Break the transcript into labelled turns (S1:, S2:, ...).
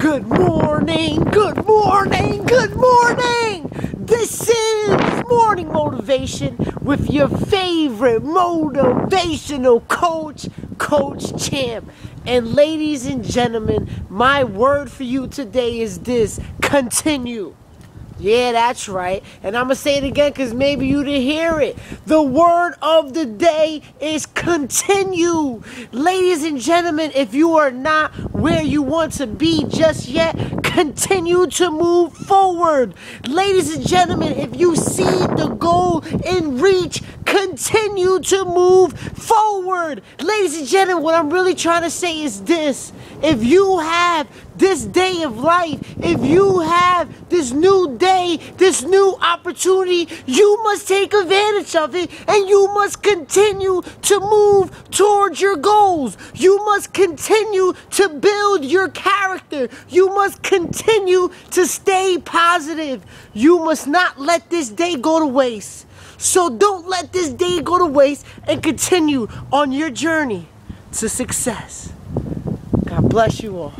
S1: Good morning, good morning, good morning. This is Morning Motivation with your favorite motivational coach, Coach Champ. And ladies and gentlemen, my word for you today is this continue. Yeah, that's right. And I'm going to say it again because maybe you didn't hear it. The word of the day is continue. Ladies and gentlemen, if you are not where you want to be just yet, continue to move forward. Ladies and gentlemen, if you see the goal in reach, continue to move forward. Ladies and gentlemen, what I'm really trying to say is this. If you have this day of life, if you have this new day, this new opportunity, you must take advantage of it and you must continue to move towards your goals. You must continue to build your character. You must continue to stay positive. You must not let this day go to waste. So don't let this day go to waste and continue on your journey to success. God bless you all.